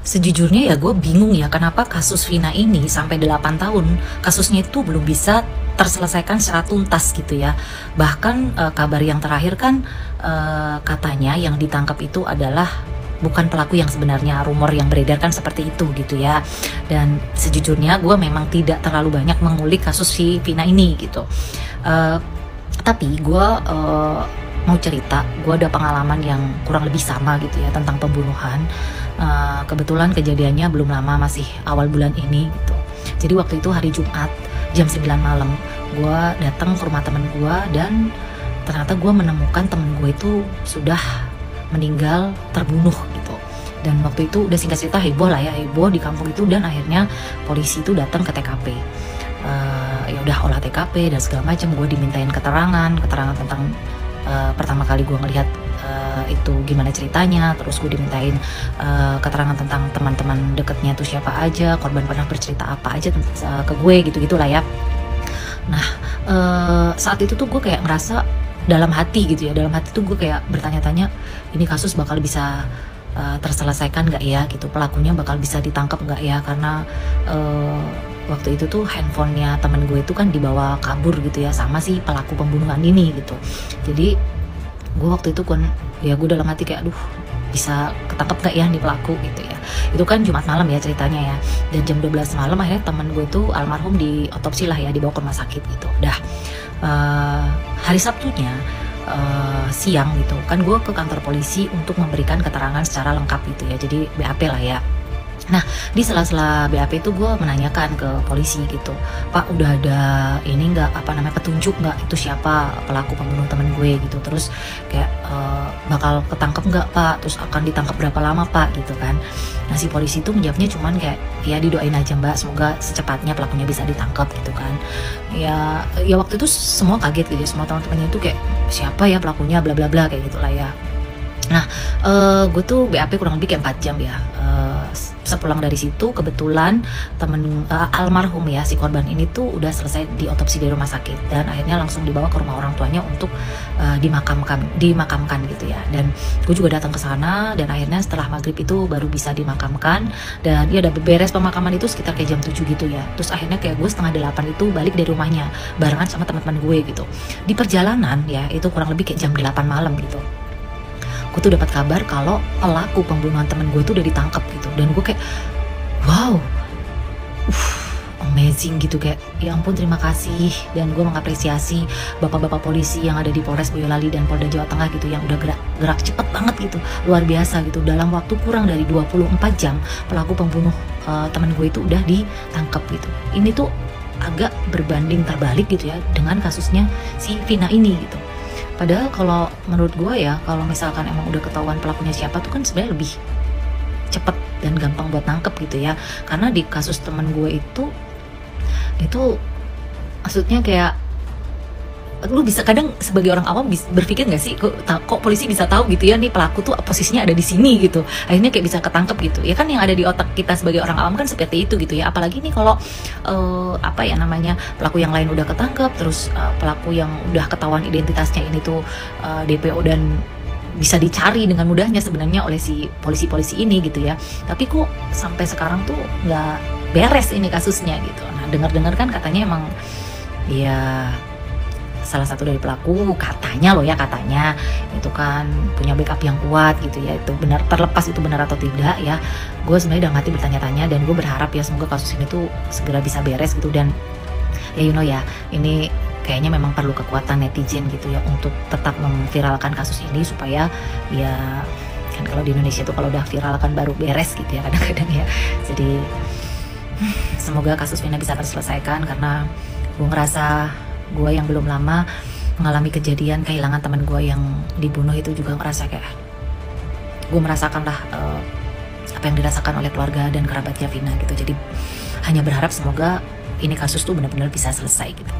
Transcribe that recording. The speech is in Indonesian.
sejujurnya ya gue bingung ya kenapa kasus Vina ini sampai 8 tahun kasusnya itu belum bisa terselesaikan secara tuntas gitu ya. Bahkan uh, kabar yang terakhir kan uh, katanya yang ditangkap itu adalah bukan pelaku yang sebenarnya rumor yang beredar kan seperti itu gitu ya. Dan sejujurnya gue memang tidak terlalu banyak mengulik kasus si Vina ini gitu. Uh, tapi gue mau cerita gue ada pengalaman yang kurang lebih sama gitu ya tentang pembunuhan uh, kebetulan kejadiannya belum lama masih awal bulan ini gitu. Jadi waktu itu hari Jumat jam 9 malam gue datang ke rumah temen gue dan ternyata gue menemukan temen gue itu sudah meninggal terbunuh gitu. Dan waktu itu udah singkat cerita heboh lah ya heboh di kampung itu dan akhirnya polisi itu datang ke TKP uh, eh, ya udah olah TKP dan segala macam gue dimintain keterangan keterangan tentang uh, pertama kali gue ngelihat uh, itu gimana ceritanya? Terus gue dimintain uh, keterangan tentang teman-teman deketnya tuh siapa aja korban pernah bercerita apa aja uh, ke gue gitu gitulah ya. Nah uh, saat itu tuh gue kayak ngerasa dalam hati gitu ya. Dalam hati tuh gue kayak bertanya-tanya ini kasus bakal bisa uh, terselesaikan nggak ya? Gitu. Pelakunya bakal bisa ditangkap nggak ya? Karena uh, waktu itu tuh handphonenya temen gue itu kan dibawa kabur gitu ya. Sama si pelaku pembunuhan ini gitu. Jadi gue waktu itu kan ya gue dalam hati kayak aduh bisa ketangkep gak ya nih pelaku? Gitu ya. Itu kan Jumat malam ya ceritanya ya. Dan jam 12 malam akhirnya temen gue tuh almarhum di otopsi lah ya dibawa ke rumah sakit gitu. Dah uh, hari Sabtunya uh, siang gitu kan gue ke kantor polisi untuk memberikan keterangan secara lengkap gitu ya. Jadi BAP lah ya Nah di sela-sela BAP itu gue menanyakan ke polisi gitu, Pak udah ada ini nggak? Apa namanya petunjuk nggak? Itu siapa pelaku pembunuh temen gue? Gitu, terus kayak uh, bakal ketangkep nggak Pak, terus akan ditangkap berapa lama Pak? Gitu kan. Nah si polisi itu menjawabnya cuman kayak ya didoain aja Mbak, semoga secepatnya pelakunya bisa ditangkap gitu kan. Ya ya waktu itu semua kaget gitu, ya, semua teman-temannya itu kayak siapa ya pelakunya? Bla bla bla kayak gitulah ya. Nah, uh, gue tuh BAP kurang lebih kayak 4 jam ya. Uh, sepulang dari situ kebetulan temen uh, almarhum ya si korban ini tuh udah selesai diotopsi di rumah sakit dan akhirnya langsung dibawa ke rumah orang tuanya untuk uh, dimakamkan dimakamkan gitu ya. Dan gue juga datang ke sana dan akhirnya setelah maghrib itu baru bisa dimakamkan dan ya udah beres pemakaman itu sekitar kayak jam 7 gitu ya. Terus akhirnya kayak gue setengah delapan itu balik dari rumahnya barengan sama teman-teman gue gitu. Di perjalanan ya itu kurang lebih kayak jam 8 malam gitu gue tuh dapat kabar kalau pelaku pembunuhan temen gue tuh udah ditangkap gitu. Dan gue kayak wow uh, amazing gitu. Kayak ya ampun terima kasih. Dan gue mengapresiasi bapak-bapak polisi yang ada di Polres Boyolali dan Polda Jawa Tengah gitu yang udah gerak gerak cepet banget gitu. Luar biasa gitu. Dalam waktu kurang dari 24 jam pelaku pembunuh uh, temen gue itu udah ditangkap gitu. Ini tuh agak berbanding terbalik gitu ya dengan kasusnya si Vina ini gitu Padahal kalau menurut gue ya, kalau misalkan emang udah ketahuan pelakunya siapa tuh kan sebenarnya lebih cepet dan gampang buat nangkep gitu ya. Karena di kasus temen gue itu, itu maksudnya kayak lu bisa kadang sebagai orang awam berpikir nggak sih kok, kok polisi bisa tahu gitu ya nih pelaku tuh posisinya ada di sini gitu. Akhirnya kayak bisa ketangkep gitu. Ya kan yang ada di otak kita sebagai orang awam kan seperti itu gitu ya. Apalagi nih kalau uh, apa ya namanya pelaku yang lain udah ketangkep terus uh, pelaku yang udah ketahuan identitasnya ini tuh uh, eh, DPO dan bisa dicari dengan mudahnya sebenarnya oleh si polisi-polisi ini gitu ya. Tapi kok sampai sekarang tuh nggak beres ini kasusnya gitu. Nah dengar-dengar kan katanya emang ya salah satu dari pelaku katanya loh ya katanya. Itu kan punya backup yang kuat gitu ya itu benar terlepas itu benar atau tidak ya. Gue sebenarnya udah mati bertanya-tanya dan gue berharap ya semoga kasus ini tuh segera bisa beres gitu. Dan ya you know ya ini kayaknya memang perlu kekuatan netizen gitu ya untuk tetap memviralkan kasus ini supaya ya kan kalau di Indonesia tuh kalau udah viral kan baru beres gitu ya kadang-kadang ya. Jadi semoga kasus Vina bisa terselesaikan karena gue ngerasa gue yang belum lama mengalami kejadian kehilangan teman gue yang dibunuh itu juga ngerasa kayak gue merasakan lah uh, apa yang dirasakan oleh keluarga dan kerabatnya Vina gitu. Jadi hanya berharap semoga ini kasus tuh benar-benar bisa selesai gitu